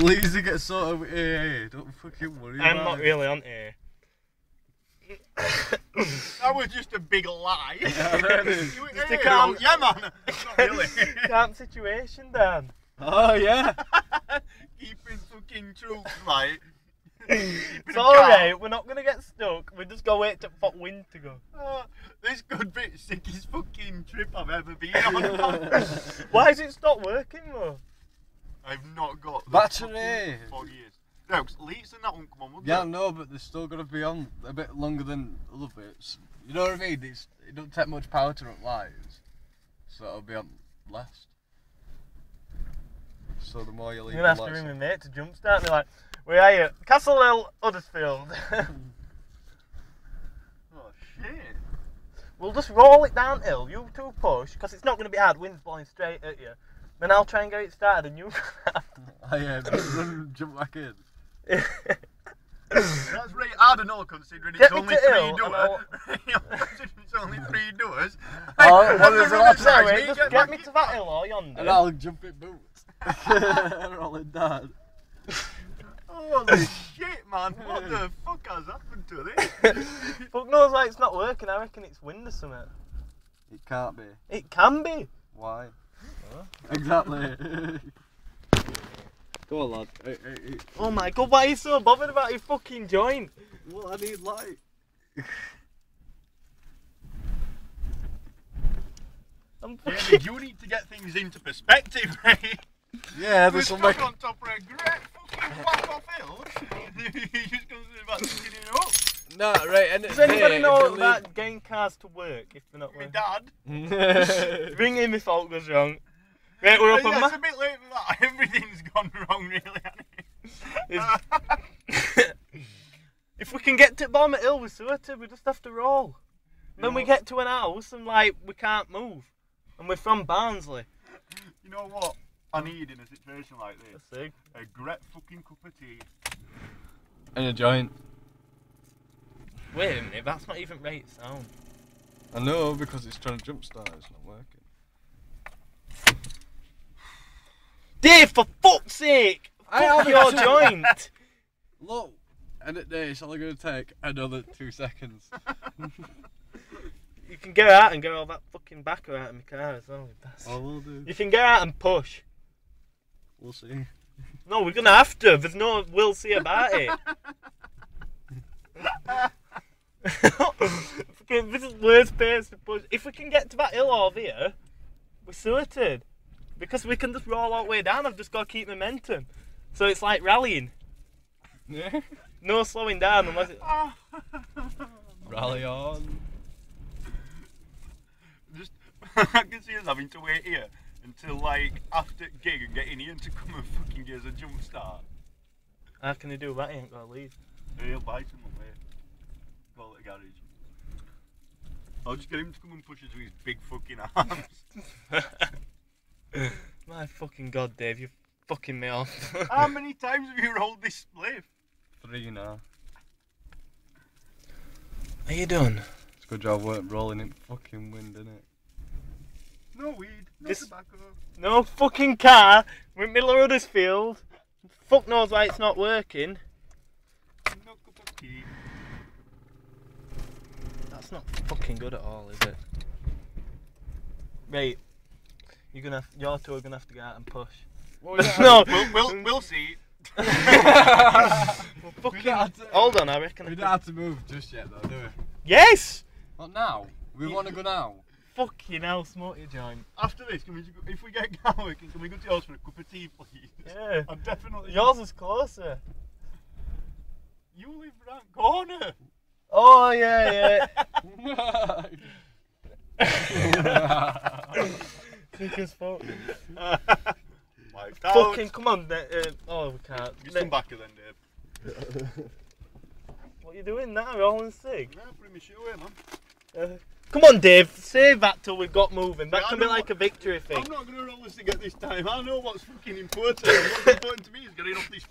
Leezy gets sort of hey, hey, don't fucking worry I'm about not it. really on here. That was just a big lie. Yeah, that is. You- Just hey, a calm- Yeah, man. Not really. Calm situation, Dan. Oh yeah. Keeping fucking truth, right? It's alright, we're not gonna get stuck. We're just gonna wait for wind to go. Uh, this could be the sickest fucking trip I've ever been on. Why has it stopped working though? I've not got the Battery. fucking Fog years. No, 'cause Leeds and that one come on, wouldn't Yeah, they? no, but they're still gonna be on a bit longer than other bits. You know what I mean? It's, it doesn't take much power to run lives, so it'll be on less. So the more you leave You're gonna have to lights ring my mate to jumpstart and be like, where are you? Castle Hill, Huddersfield. Oh shit. we'll just roll it downhill, you two push, because it's not gonna be hard, wind's blowing straight at you. Then I'll try and get it started and you Oh yeah, run, jump back in. That's right. I don't know, considering Get it's me only to three Hill and doors. considering it's only three doors. Oh, what is it? Everyone Sorry, decides, just get get me to that hill or yonder. And I'll jump in boots. Rolling down. Holy shit, man! What the fuck has happened to this? Fuck knows why it's not working, I reckon it's wind or something. It can't be. It can be. Why? Exactly. Go on, lad. Hey, hey, hey. Oh my god, why are you so bothered about your fucking joint? Well, I need light. I'm Jamie, you need to get things into perspective, mate. Yeah, We're this will stuck make. on top of a great fucking whack off hill. you just consider about picking it up. No, right. And Does anybody know about getting cars to work if they're not My working? dad. Ring him if all goes wrong. Right, we're up Yeah, on it's ma- a bit late for that. Everything's gone wrong, really, if we can get to bottom hill, we're sorted. We just have to roll. Then we get to an house and like we can't move, and we're from Barnsley. You know what I need in a situation like this? That's it. A great fucking cup of tea. And a joint. Wait a minute, that's not even right sound. I know because it's trying to jump start. It's not working. Dave, for fuck's sake! I Fuck have your joint! Look. And it's only going to take another two seconds. You can go out and get all that fucking backer out of my car as well. That's... All we'll do. You can go out and push. We'll see. No, we're gonna have to. There's no we'll see about it. This is worst place to push. If we can get to that hill over here, we're sorted. Because we can just roll all the way down. I've just got to keep momentum. So it's like rallying. Yeah. No slowing down unless it. Rally on. Just, I can see us having to wait here until like after gig and getting Ian to come and fucking give us a jump start. How can you do that? He ain't got to leave. He'll buy some away. Call it a garage. I'll just get him to come and push us with his big fucking arms. My fucking god, Dave, you fucking me off. How many times have you rolled this spliff? Three now. Are you done? It's a good job weren't rolling in fucking wind, isn't it? No weed, no This- tobacco. No fucking car. We're in middle of Huddersfield. Fuck knows why it's not working. No cup of tea. That's not fucking good at all, is it? Right. You're gonna, have, your two are gonna have to go out and push. no. We'll, we'll, we'll see. Well, We fucking. to- Hold on, I reckon. We could- don't have to move just yet, though, do we? Yes. Not now. We want to go now. Fucking hell, smoky joint. After this, can we, if we get going, can we go to yours for a cup of tea, please? Yeah. I'm definitely. Yours is closer. You live round corner. Oh yeah, yeah. Thick as fuck. Wiped. Fucking come on. Uh, uh, oh, we can't. Get some back then, Dave. What are you doing now? Rolling cig? Yeah, put him in shoe away, man. Uh, come on, Dave. Save that till we've got moving. That Yeah, I can be know like a victory thing. I'm not going to roll this again this time. I know what's fucking important. what's important to me is getting off this